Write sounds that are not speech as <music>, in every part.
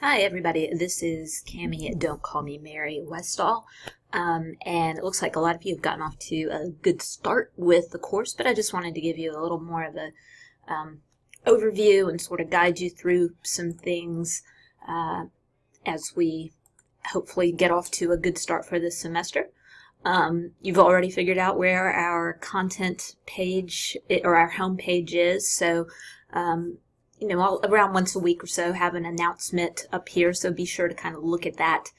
Hi everybody, this is Cami Don't Call Me Mary Westall. Um, and it looks like a lot of you have gotten off to a good start with the course, but I just wanted to give you a little more of a um, overview and sort of guide you through some things uh, as we hopefully get off to a good start for this semester. Um, you've already figured out where our content page or our home page is, so um, you know, I'll, around once a week or so have an announcement up here, so be sure to kind of look at that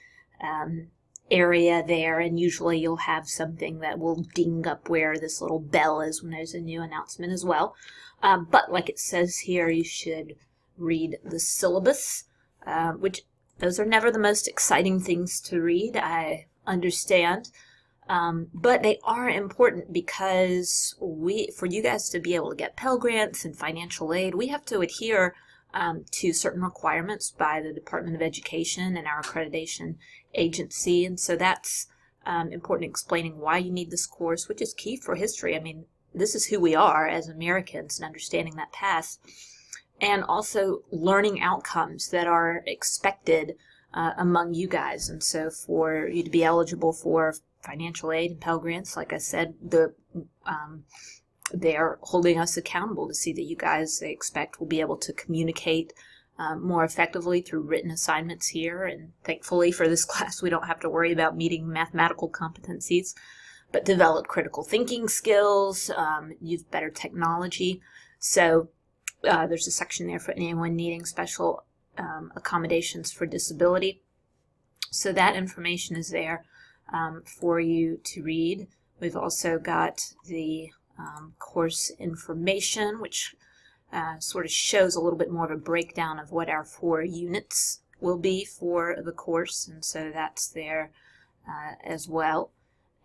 um, area there, and usually you'll have something that will ding up where this little bell is when there's a new announcement as well. Um, but like it says here, you should read the syllabus, uh, which those are never the most exciting things to read, I understand. Um, but they are important because we, for you guys to be able to get Pell Grants and financial aid, we have to adhere um, to certain requirements by the Department of Education and our accreditation agency. And so that's um, important explaining why you need this course, which is key for history. I mean, this is who we are as Americans and understanding that past. And also learning outcomes that are expected uh, among you guys. And so for you to be eligible for financial aid and Pell Grants, like I said, the um, they are holding us accountable to see that you guys, they expect, will be able to communicate um, more effectively through written assignments here. And thankfully for this <laughs> class, we don't have to worry about meeting mathematical competencies, but develop critical thinking skills, um, use better technology. So uh, there's a section there for anyone needing special um, accommodations for disability. So that information is there um, for you to read. We've also got the um, course information, which uh, sort of shows a little bit more of a breakdown of what our four units will be for the course, and so that's there uh, as well.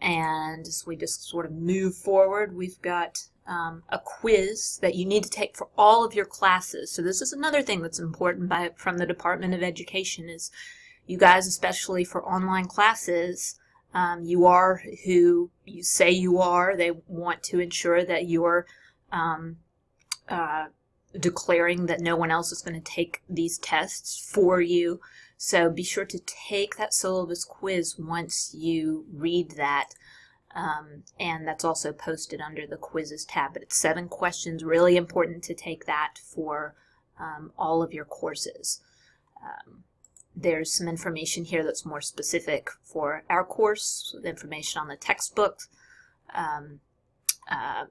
And as we just sort of move forward, we've got um, a quiz that you need to take for all of your classes. So this is another thing that's important by, from the Department of Education is you guys, especially for online classes, um, you are who you say you are. They want to ensure that you're um, uh, declaring that no one else is going to take these tests for you. So be sure to take that syllabus quiz once you read that. Um, and that's also posted under the quizzes tab. But it's seven questions, really important to take that for um, all of your courses. Um, there's some information here that's more specific for our course, information on the textbook, um, uh,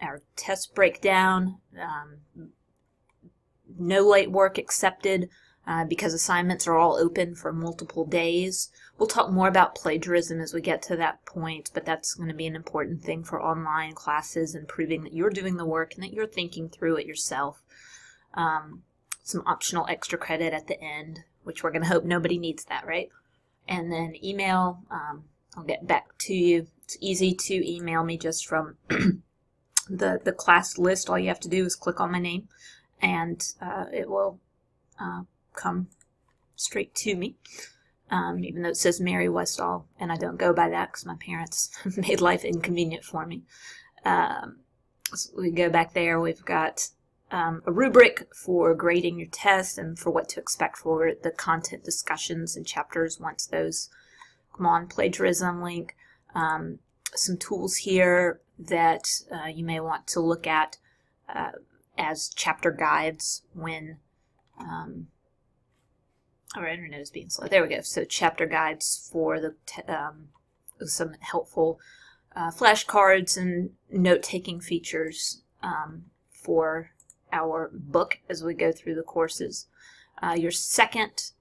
our test breakdown, um, no late work accepted, uh, because assignments are all open for multiple days. We'll talk more about plagiarism as we get to that point, but that's going to be an important thing for online classes and proving that you're doing the work and that you're thinking through it yourself. Um, some optional extra credit at the end, which we're going to hope nobody needs that, right? And then email, um, I'll get back to you. It's easy to email me just from <clears throat> the, the class list. All you have to do is click on my name and uh, it will uh, come straight to me. Um, even though it says Mary Westall, and I don't go by that because my parents <laughs> made life inconvenient for me. Um, so we go back there. We've got um, a rubric for grading your test and for what to expect for the content discussions and chapters once those come on. Plagiarism link. Um, some tools here that uh, you may want to look at uh, as chapter guides when um, our internet is being slow. There we go. So chapter guides for the um, some helpful uh, flashcards and note-taking features um, for our book as we go through the courses. Uh, your second,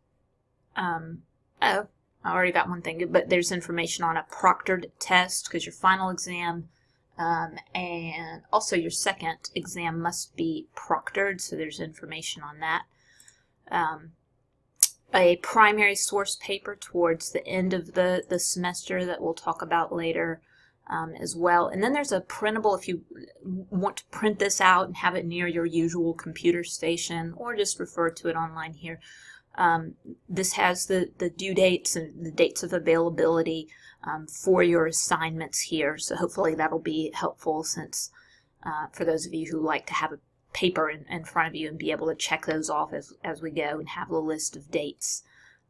um, oh, I already got one thing, but there's information on a proctored test because your final exam um, and also your second exam must be proctored, so there's information on that. Um, a primary source paper towards the end of the, the semester that we'll talk about later um, as well. And then there's a printable if you want to print this out and have it near your usual computer station or just refer to it online here. Um, this has the, the due dates and the dates of availability um, for your assignments here. So hopefully that'll be helpful since uh, for those of you who like to have a paper in, in, front of you and be able to check those off as, as we go and have a list of dates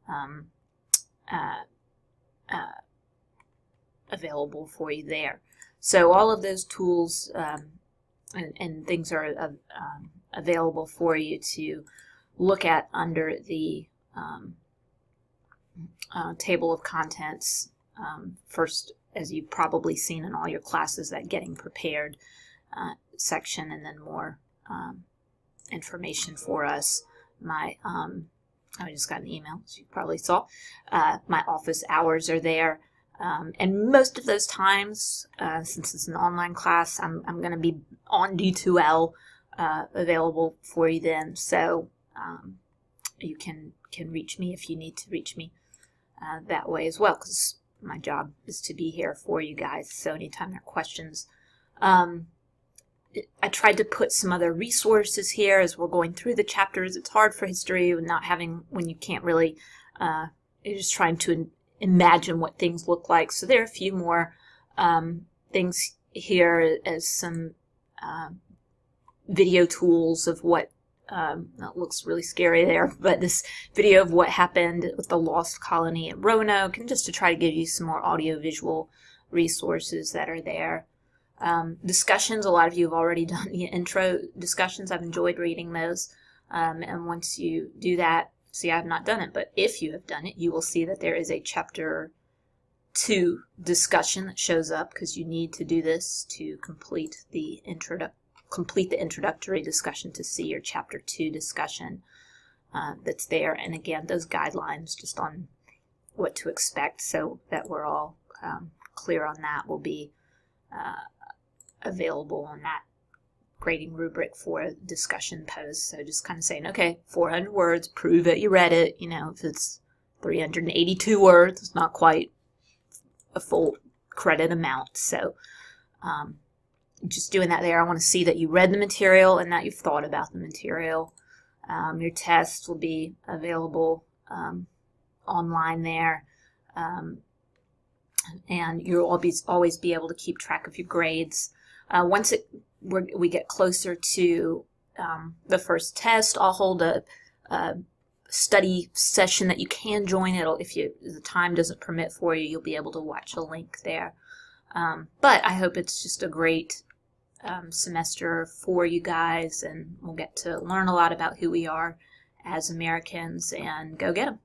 um, uh, uh, available for you there. So all of those tools um, and, and, things are uh, um, available for you to look at under the um, uh, table of contents. Um, first, as you've probably seen in all your classes, that getting prepared uh, section, and then more um, information for us. My um, I just got an email, as you probably saw. Uh, my office hours are there. Um, and most of those times, uh, since it's an online class, I'm, I'm going to be on D2L uh, available for you then. So um, you can, can reach me if you need to reach me uh, that way as well, because my job is to be here for you guys. So anytime there are questions, um, I tried to put some other resources here as we're going through the chapters. It's hard for history not having when you can't really. Uh, you're just trying to imagine what things look like. So there are a few more um, things here as some uh, video tools of what um, that looks really scary there, but this video of what happened with the lost colony at Roanoke, and just to try to give you some more audio-visual resources that are there. Um, discussions, a lot of you have already <laughs> done the intro discussions. I've enjoyed reading those. Um, and once you do that, see, I have not done it, but if you have done it, you will see that there is a chapter two discussion that shows up because you need to do this to complete the introdu complete the introductory discussion to see your chapter two discussion uh, that's there. And again, those guidelines just on what to expect so that we're all um, clear on that will be uh, available on that grading rubric for discussion posts. So just kind of saying, okay, 400 words, prove that you read it. You know, if it's 382 words, it's not quite a full credit amount. So um, just doing that there, I want to see that you read the material and that you've thought about the material. Um, your tests will be available um, online there. Um, and you'll always, always be able to keep track of your grades. Uh, once it, we get closer to um, the first test, I'll hold a, a, study session that you can join. It'll if you the time doesn't permit for you, you'll be able to watch a link there. Um, but I hope it's just a great um, semester for you guys, and we'll get to learn a lot about who we are as Americans and go get them.